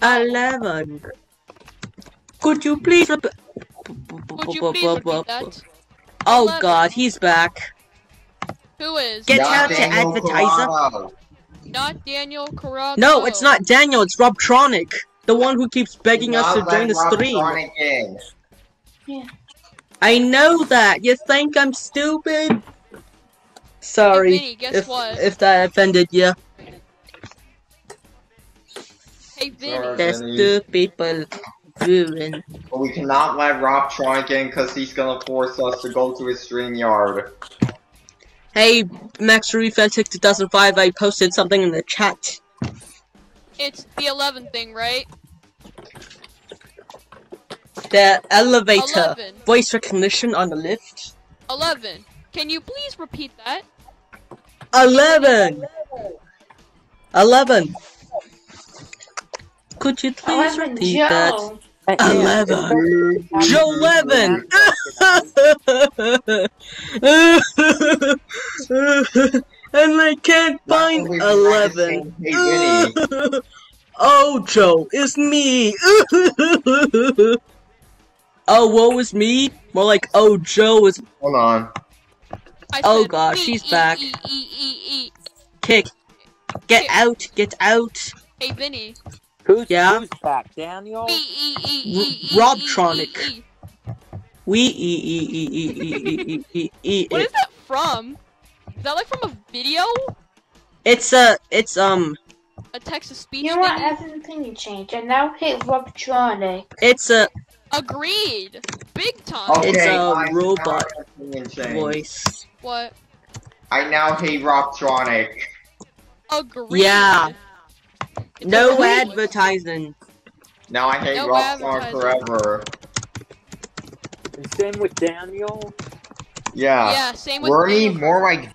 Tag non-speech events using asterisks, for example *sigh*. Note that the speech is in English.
Eleven. Could you please rep- Would you please repeat that? Oh god, he's back. Who is? Get Not out to advertiser. Not Daniel Corrado. No, it's not Daniel, it's Robtronic. The one who keeps begging us to join the stream. In. I know that. You think I'm stupid? Sorry. Hey, Vinnie, guess if, what? if that offended you. Hey, Vinnie. Sorry. There's two people ruin. But we cannot let Robtronic in because he's gonna force us to go to his StreamYard. Hey, Max Reflex 2005, I posted something in the chat. It's the 11 thing, right? The elevator. 11. Voice recognition on the lift. 11. Can you please repeat that? 11 11! 11! Could you please Eleven repeat that? Joe. Eleven. Joe Levin! *laughs* and I can't find Not only eleven. Hey, *laughs* oh, Joe, it's me. *laughs* oh, woe is me. More like, oh, Joe is Hold on. Oh said gosh, she's back. E, E, E, E. kick. Get out, get out. Hey, Vinnie. Who's, yeah. who's back, Daniel? Robtronic. Wee e e e e e e e. What is that from? Is that like from a video? It's a it's um. A text to speech. You know what? Everything change, and now hit Robtronic. It's a. Agreed. Big time. Okay, it's a robot voice. What? I now hate Robtronic. Agreed. Yeah. It's No advertising. Now I hate No Robtronic advertising. forever. And same with Daniel? Yeah. Yeah, same with Wormy, Daniel. more like